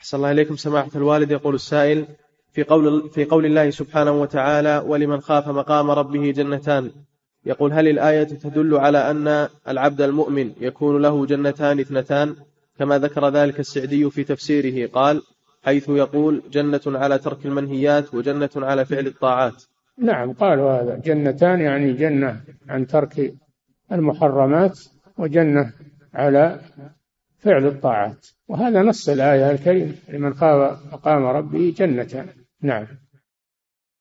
أحسن الله إليكم سماحة الوالد. يقول السائل في قول في قول الله سبحانه وتعالى ولمن خاف مقام ربه جنتان يقول هل الآية تدل على أن العبد المؤمن يكون له جنتان اثنتان؟ كما ذكر ذلك السعدي في تفسيره. قال حيث يقول جنة على ترك المنهيات وجنة على فعل الطاعات نعم قالوا هذا. جنتان يعني جنة عن ترك المحرمات وجنة على فعل الطاعات. وهذا نص الآية الكريمة لمن خاف مقام ربه جنتان نعم.